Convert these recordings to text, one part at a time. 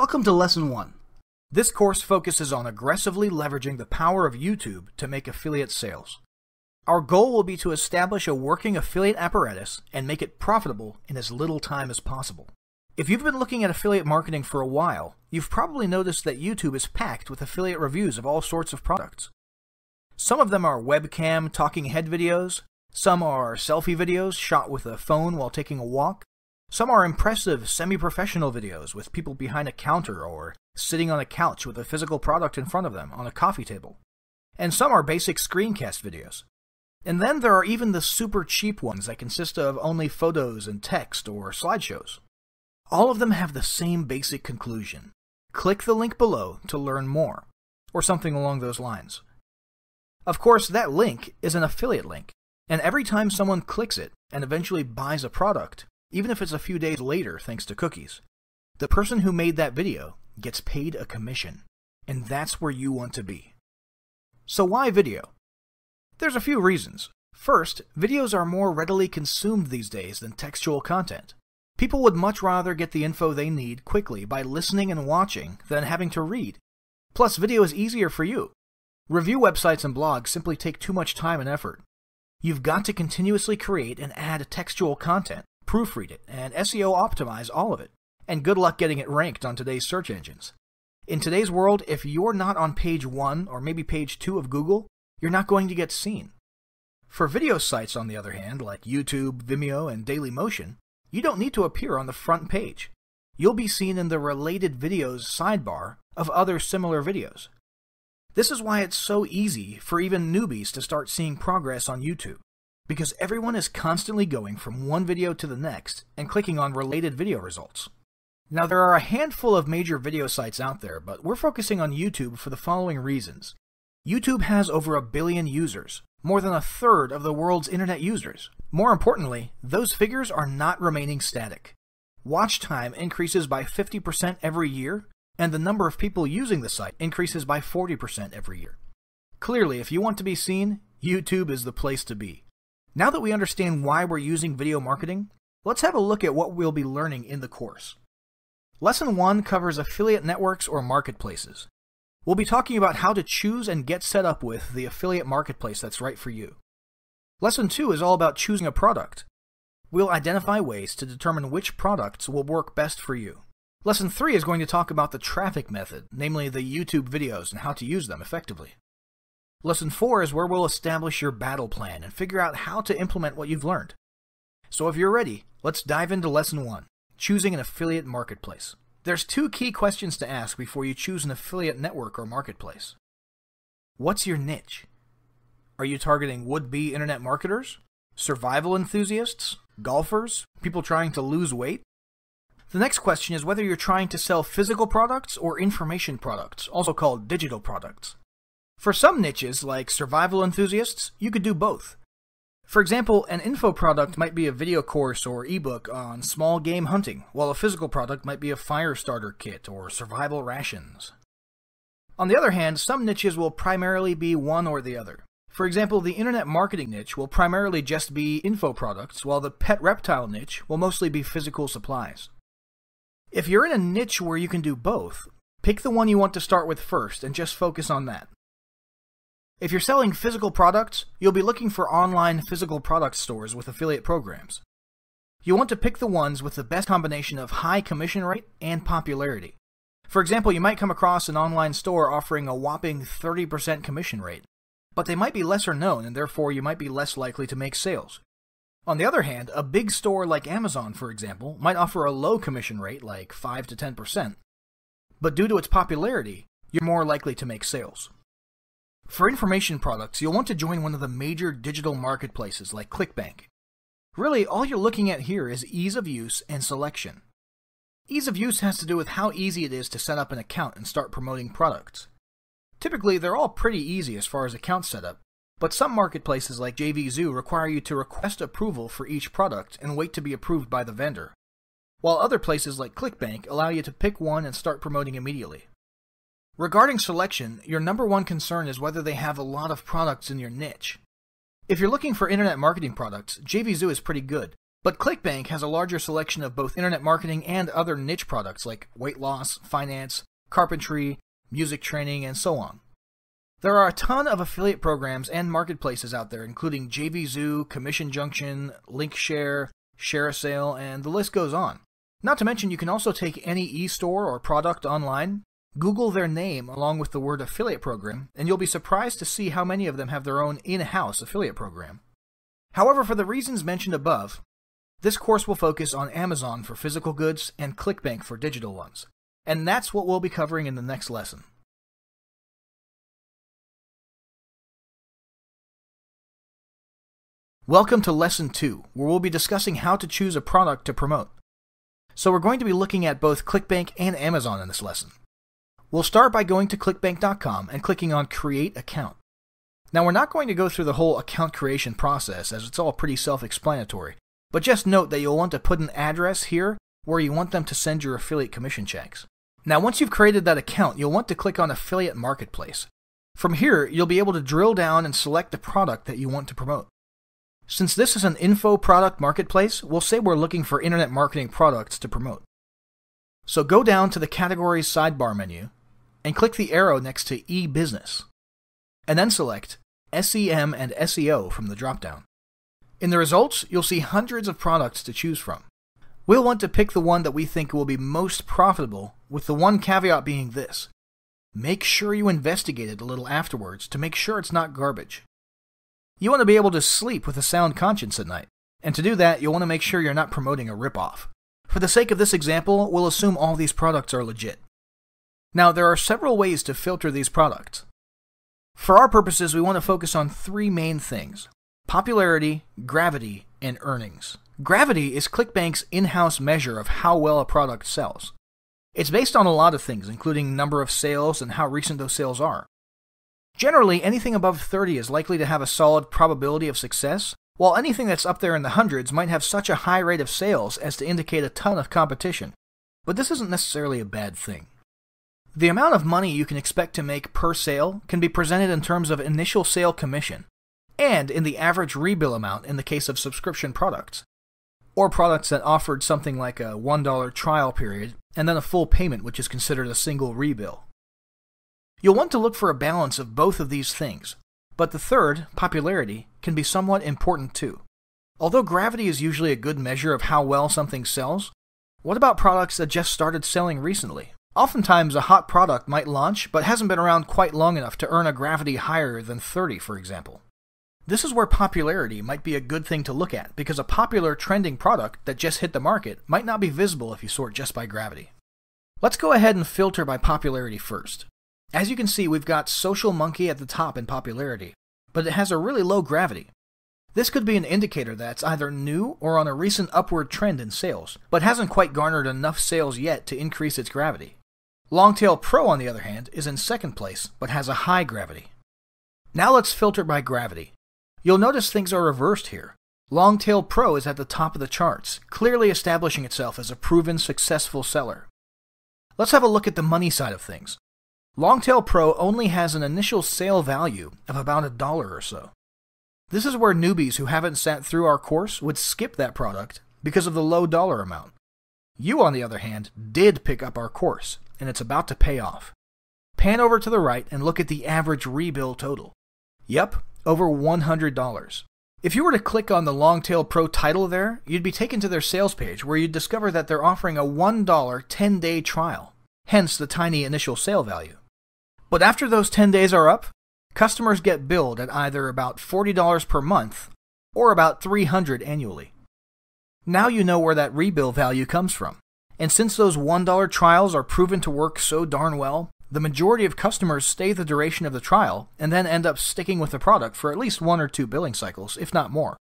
Welcome to Lesson 1. This course focuses on aggressively leveraging the power of YouTube to make affiliate sales. Our goal will be to establish a working affiliate apparatus and make it profitable in as little time as possible. If you've been looking at affiliate marketing for a while, you've probably noticed that YouTube is packed with affiliate reviews of all sorts of products. Some of them are webcam talking head videos, some are selfie videos shot with a phone while taking a walk, some are impressive semi-professional videos with people behind a counter or sitting on a couch with a physical product in front of them on a coffee table. And some are basic screencast videos. And then there are even the super cheap ones that consist of only photos and text or slideshows. All of them have the same basic conclusion. Click the link below to learn more, or something along those lines. Of course, that link is an affiliate link, and every time someone clicks it and eventually buys a product, even if it's a few days later thanks to cookies. The person who made that video gets paid a commission, and that's where you want to be. So why video? There's a few reasons. First, videos are more readily consumed these days than textual content. People would much rather get the info they need quickly by listening and watching than having to read. Plus, video is easier for you. Review websites and blogs simply take too much time and effort. You've got to continuously create and add textual content, proofread it, and SEO optimize all of it. And good luck getting it ranked on today's search engines. In today's world, if you're not on page 1 or maybe page 2 of Google, you're not going to get seen. For video sites, on the other hand, like YouTube, Vimeo, and Dailymotion, you don't need to appear on the front page. You'll be seen in the related videos sidebar of other similar videos. This is why it's so easy for even newbies to start seeing progress on YouTube because everyone is constantly going from one video to the next and clicking on related video results. Now, there are a handful of major video sites out there, but we're focusing on YouTube for the following reasons. YouTube has over a billion users, more than a third of the world's internet users. More importantly, those figures are not remaining static. Watch time increases by 50% every year, and the number of people using the site increases by 40% every year. Clearly, if you want to be seen, YouTube is the place to be. Now that we understand why we're using video marketing, let's have a look at what we'll be learning in the course. Lesson 1 covers affiliate networks or marketplaces. We'll be talking about how to choose and get set up with the affiliate marketplace that's right for you. Lesson 2 is all about choosing a product. We'll identify ways to determine which products will work best for you. Lesson 3 is going to talk about the traffic method, namely the YouTube videos and how to use them effectively. Lesson 4 is where we'll establish your battle plan and figure out how to implement what you've learned. So if you're ready, let's dive into Lesson 1 Choosing an Affiliate Marketplace. There's two key questions to ask before you choose an affiliate network or marketplace. What's your niche? Are you targeting would be internet marketers? Survival enthusiasts? Golfers? People trying to lose weight? The next question is whether you're trying to sell physical products or information products, also called digital products. For some niches, like survival enthusiasts, you could do both. For example, an info product might be a video course or ebook on small game hunting, while a physical product might be a fire starter kit or survival rations. On the other hand, some niches will primarily be one or the other. For example, the internet marketing niche will primarily just be info products, while the pet reptile niche will mostly be physical supplies. If you're in a niche where you can do both, pick the one you want to start with first and just focus on that. If you're selling physical products, you'll be looking for online physical product stores with affiliate programs. You'll want to pick the ones with the best combination of high commission rate and popularity. For example, you might come across an online store offering a whopping 30% commission rate, but they might be lesser known and therefore you might be less likely to make sales. On the other hand, a big store like Amazon, for example, might offer a low commission rate like 5 to 10%, but due to its popularity, you're more likely to make sales. For information products, you'll want to join one of the major digital marketplaces like ClickBank. Really, all you're looking at here is ease of use and selection. Ease of use has to do with how easy it is to set up an account and start promoting products. Typically, they're all pretty easy as far as account setup, but some marketplaces like JVZoo require you to request approval for each product and wait to be approved by the vendor, while other places like ClickBank allow you to pick one and start promoting immediately. Regarding selection, your number one concern is whether they have a lot of products in your niche. If you're looking for internet marketing products, JVZoo is pretty good, But ClickBank has a larger selection of both internet marketing and other niche products like weight loss, finance, carpentry, music training, and so on. There are a ton of affiliate programs and marketplaces out there, including JVZoo, Commission Junction, LinkShare, ShareASale, and the list goes on. Not to mention, you can also take any e-store or product online, Google their name along with the word affiliate program, and you'll be surprised to see how many of them have their own in-house affiliate program. However, for the reasons mentioned above, this course will focus on Amazon for physical goods and ClickBank for digital ones, and that's what we'll be covering in the next lesson. Welcome to Lesson 2, where we'll be discussing how to choose a product to promote. So we're going to be looking at both ClickBank and Amazon in this lesson. We'll start by going to clickbank.com and clicking on Create Account. Now we're not going to go through the whole account creation process as it's all pretty self-explanatory, but just note that you'll want to put an address here where you want them to send your affiliate commission checks. Now, once you've created that account, you'll want to click on Affiliate Marketplace. From here, you'll be able to drill down and select the product that you want to promote. Since this is an info product marketplace, we'll say we're looking for internet marketing products to promote. So go down to the Categories sidebar menu and click the arrow next to e-business, and then select SEM and SEO from the dropdown. In the results, you'll see hundreds of products to choose from. We'll want to pick the one that we think will be most profitable, with the one caveat being this. Make sure you investigate it a little afterwards to make sure it's not garbage. You want to be able to sleep with a sound conscience at night, and to do that, you'll want to make sure you're not promoting a ripoff. For the sake of this example, we'll assume all these products are legit. Now, there are several ways to filter these products. For our purposes, we want to focus on three main things popularity, gravity, and earnings. Gravity is ClickBank's in house measure of how well a product sells. It's based on a lot of things, including number of sales and how recent those sales are. Generally, anything above 30 is likely to have a solid probability of success, while anything that's up there in the hundreds might have such a high rate of sales as to indicate a ton of competition. But this isn't necessarily a bad thing. The amount of money you can expect to make per sale can be presented in terms of initial sale commission, and in the average rebill amount in the case of subscription products, or products that offered something like a $1 trial period and then a full payment, which is considered a single rebill. You'll want to look for a balance of both of these things, but the third, popularity, can be somewhat important too. Although gravity is usually a good measure of how well something sells, what about products that just started selling recently? Oftentimes, a hot product might launch but hasn't been around quite long enough to earn a gravity higher than 30, for example. This is where popularity might be a good thing to look at, because a popular trending product that just hit the market might not be visible if you sort just by gravity. Let's go ahead and filter by popularity first. As you can see, we've got Social Monkee at the top in popularity, but it has a really low gravity. This could be an indicator that it's either new or on a recent upward trend in sales, but hasn't quite garnered enough sales yet to increase its gravity. Longtail Pro, on the other hand, is in second place, but has a high gravity. Now let's filter by gravity. You'll notice things are reversed here. Longtail Pro is at the top of the charts, clearly establishing itself as a proven successful seller. Let's have a look at the money side of things. Longtail Pro only has an initial sale value of about a dollar or so. This is where newbies who haven't sat through our course would skip that product because of the low dollar amount. You, on the other hand, did pick up our course, and it's about to pay off. Pan over to the right and look at the average rebill total. Yep, over $100. If you were to click on the Longtail Pro title there, you'd be taken to their sales page where you'd discover that they're offering a $1 10 day trial, hence the tiny initial sale value. But after those 10 days are up, customers get billed at either about $40 per month or about 300 annually. Now you know where that rebill value comes from. And since those $1 trials are proven to work so darn well, the majority of customers stay the duration of the trial and then end up sticking with the product for at least one or two billing cycles, if not more.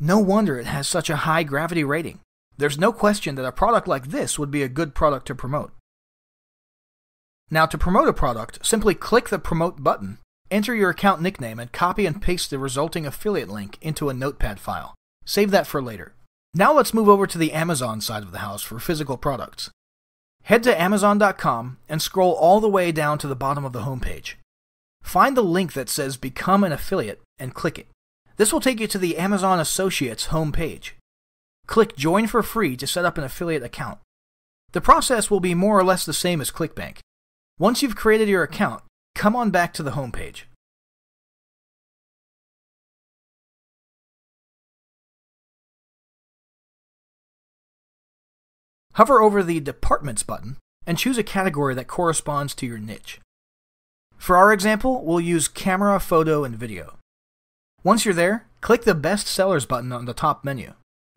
No wonder it has such a high gravity rating. There's no question that a product like this would be a good product to promote. Now, to promote a product, simply click the Promote button, enter your account nickname, and copy and paste the resulting affiliate link into a notepad file. Save that for later. Now let's move over to the Amazon side of the house for physical products. Head to Amazon.com and scroll all the way down to the bottom of the homepage. Find the link that says Become an Affiliate and click it. This will take you to the Amazon Associates homepage. Click Join for free to set up an affiliate account. The process will be more or less the same as ClickBank. Once you've created your account, come on back to the homepage. Hover over the Departments button and choose a category that corresponds to your niche. For our example, we'll use camera, photo, and video. Once you're there, click the Best Sellers button on the top menu.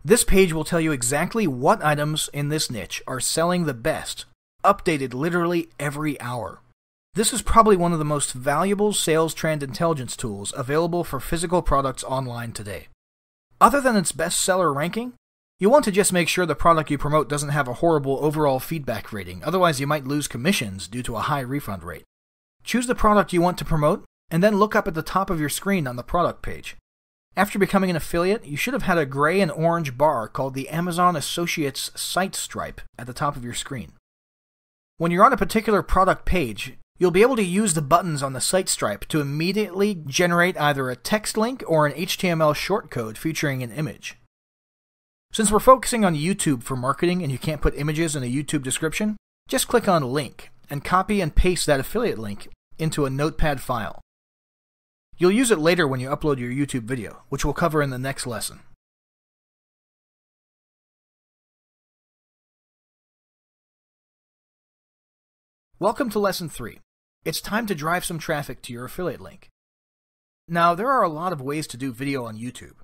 This page will tell you exactly what items in this niche are selling the best, updated literally every hour. This is probably one of the most valuable sales trend intelligence tools available for physical products online today. Other than its bestseller ranking, you want to just make sure the product you promote doesn't have a horrible overall feedback rating, otherwise, you might lose commissions due to a high refund rate. Choose the product you want to promote, and then look up at the top of your screen on the product page. After becoming an affiliate, you should have had a gray and orange bar called the Amazon Associates Site Stripe at the top of your screen. When you're on a particular product page, you'll be able to use the buttons on the site stripe to immediately generate either a text link or an HTML shortcode featuring an image. Since we're focusing on YouTube for marketing and you can't put images in a YouTube description, just click on Link and copy and paste that affiliate link into a notepad file. You'll use it later when you upload your YouTube video, which we'll cover in the next lesson. Welcome to Lesson 3. It's time to drive some traffic to your affiliate link. Now, there are a lot of ways to do video on YouTube.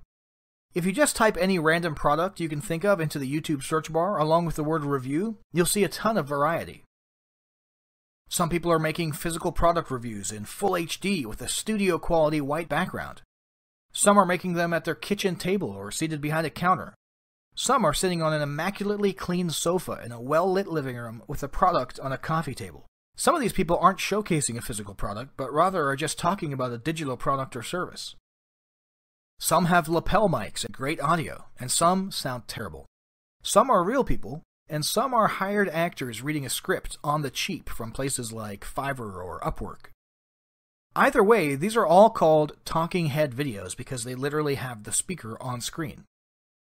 If you just type any random product you can think of into the YouTube search bar along with the word review, you'll see a ton of variety. Some people are making physical product reviews in full HD with a studio quality white background. Some are making them at their kitchen table or seated behind a counter. Some are sitting on an immaculately clean sofa in a well lit living room with a product on a coffee table. Some of these people aren't showcasing a physical product, but rather are just talking about a digital product or service. Some have lapel mics and great audio, and some sound terrible. Some are real people, and some are hired actors reading a script on the cheap from places like Fiverr or Upwork. Either way, these are all called talking head videos because they literally have the speaker on screen.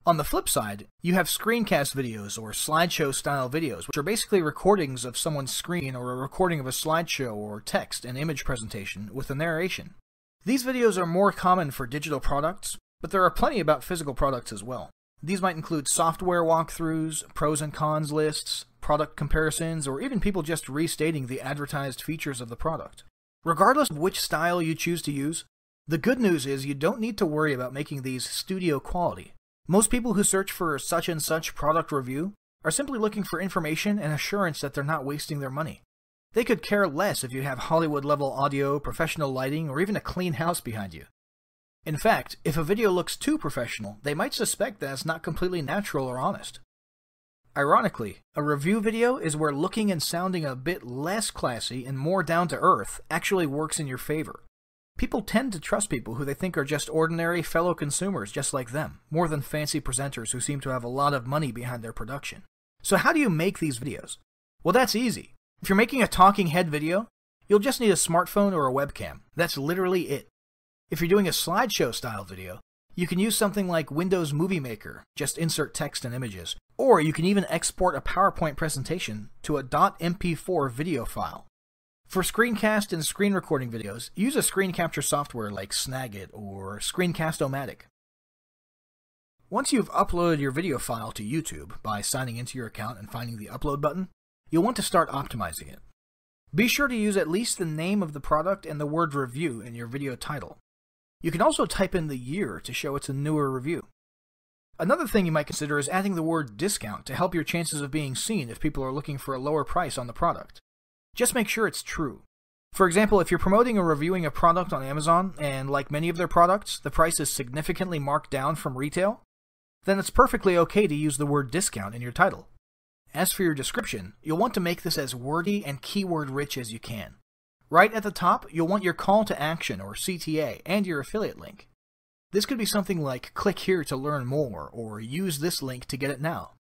On the flip side, you have screencast videos or slideshow style videos, which are basically recordings of someone's screen or a recording of a slideshow or text and image presentation with a narration. These videos are more common for digital products, but there are plenty about physical products as well. These might include software walkthroughs, pros and cons lists, product comparisons, or even people just restating the advertised features of the product. Regardless of which style you choose to use, the good news is you don't need to worry about making these studio quality. Most people who search for such and such product review are simply looking for information and assurance that they're not wasting their money. They could care less if you have Hollywood level audio, professional lighting, or even a clean house behind you. In fact, if a video looks too professional, they might suspect that it's not completely natural or honest. Ironically, a review video is where looking and sounding a bit less classy and more down to earth actually works in your favor. People tend to trust people who they think are just ordinary fellow consumers just like them, more than fancy presenters who seem to have a lot of money behind their production. So, how do you make these videos? Well, that's easy. If you're making a talking head video, you'll just need a smartphone or a webcam. That's literally it. If you're doing a slideshow style video, you can use something like Windows Movie Maker, just insert text and images, or you can even export a PowerPoint presentation to a .mp4 video file. For screencast and screen recording videos, use a screen capture software like Snagit or Screencast-O-Matic. Once you've uploaded your video file to YouTube by signing into your account and finding the upload button, You'll want to start optimizing it. Be sure to use at least the name of the product and the word review in your video title. You can also type in the year to show it's a newer review. Another thing you might consider is adding the word discount to help your chances of being seen if people are looking for a lower price on the product. Just make sure it's true. For example, if you're promoting or reviewing a product on Amazon, and like many of their products, the price is significantly marked down from retail, then it's perfectly okay to use the word discount in your title. As for your description, you'll want to make this as wordy and keyword rich as you can. Right at the top, you'll want your call to action or CTA and your affiliate link. This could be something like click here to learn more or use this link to get it now.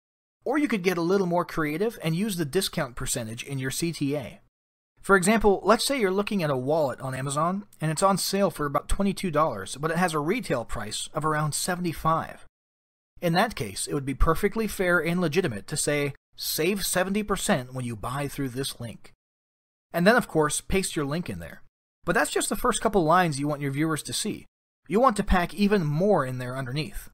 Or you could get a little more creative and use the discount percentage in your CTA. For example, let's say you're looking at a wallet on Amazon and it's on sale for about $22, but it has a retail price of around $75. In that case, it would be perfectly fair and legitimate to say, save 70% when you buy through this link. And then, of course, paste your link in there. But that's just the first couple lines you want your viewers to see. You want to pack even more in there underneath.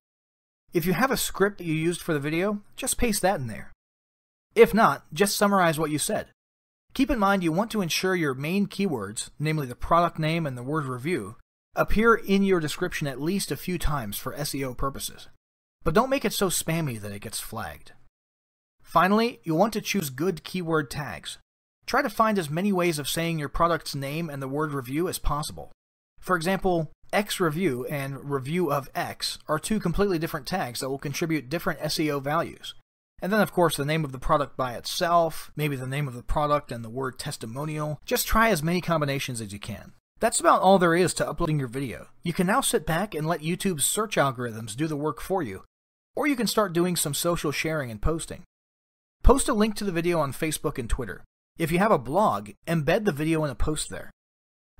If you have a script that you used for the video, just paste that in there. If not, just summarize what you said. Keep in mind you want to ensure your main keywords, namely the product name and the word review, appear in your description at least a few times for SEO purposes. But don't make it so spammy that it gets flagged. Finally, you'll want to choose good keyword tags. Try to find as many ways of saying your product's name and the word review as possible. For example, X review and review of X are two completely different tags that will contribute different SEO values. And then, of course, the name of the product by itself, maybe the name of the product and the word testimonial. Just try as many combinations as you can. That's about all there is to uploading your video. You can now sit back and let YouTube's search algorithms do the work for you, or you can start doing some social sharing and posting. Post a link to the video on Facebook and Twitter. If you have a blog, embed the video in a post there.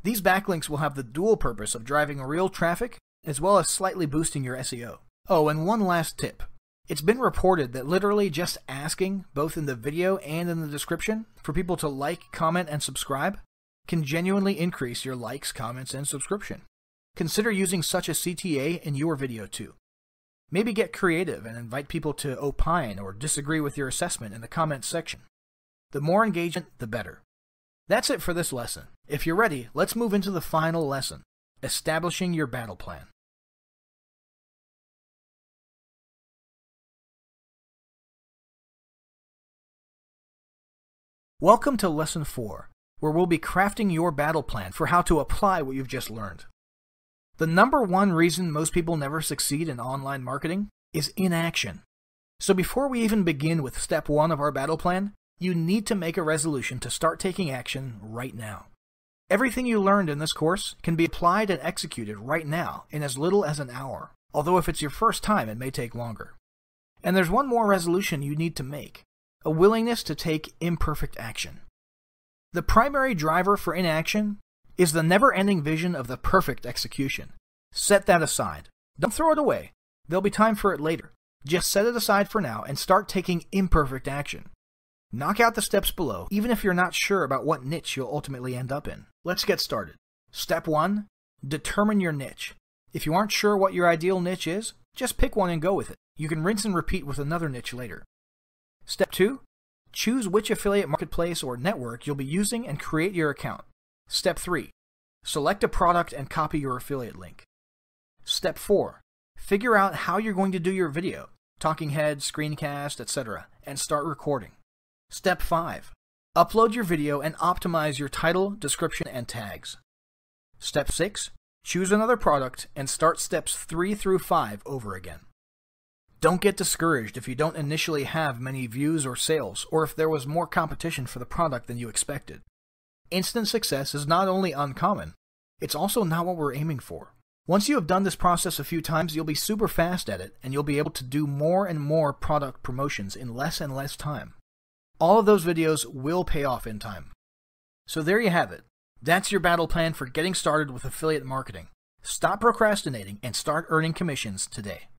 These backlinks will have the dual purpose of driving real traffic as well as slightly boosting your SEO. Oh, and one last tip. It's been reported that literally just asking, both in the video and in the description, for people to like, comment, and subscribe can genuinely increase your likes, comments, and subscription. Consider using such a CTA in your video too. Maybe get creative and invite people to opine or disagree with your assessment in the comments section. The more engagement, the better. That's it for this lesson. If you're ready, let's move into the final lesson establishing your battle plan. Welcome to Lesson 4, where we'll be crafting your battle plan for how to apply what you've just learned. The number one reason most people never succeed in online marketing is inaction. So before we even begin with step one of our battle plan, you need to make a resolution to start taking action right now. Everything you learned in this course can be applied and executed right now in as little as an hour, although if it's your first time, it may take longer. And there's one more resolution you need to make a willingness to take imperfect action. The primary driver for inaction is the never ending vision of the perfect execution. Set that aside. Don't throw it away. There'll be time for it later. Just set it aside for now and start taking imperfect action. Knock out the steps below, even if you're not sure about what niche you'll ultimately end up in. Let's get started. Step 1 Determine your niche. If you aren't sure what your ideal niche is, just pick one and go with it. You can rinse and repeat with another niche later. Step 2. Choose which affiliate marketplace or network you'll be using and create your account. Step 3. Select a product and copy your affiliate link. Step 4. Figure out how you're going to do your video, talking head, screencast, etc., and start recording. Step 5. Upload your video and optimize your title, description, and tags. Step 6. Choose another product and start steps 3 through 5 over again. Don't get discouraged if you don't initially have many views or sales, or if there was more competition for the product than you expected. Instant success is not only uncommon, it's also not what we're aiming for. Once you have done this process a few times, you'll be super fast at it, and you'll be able to do more and more product promotions in less and less time. All of those videos will pay off in time. So there you have it. That's your battle plan for getting started with affiliate marketing. Stop procrastinating and start earning commissions today.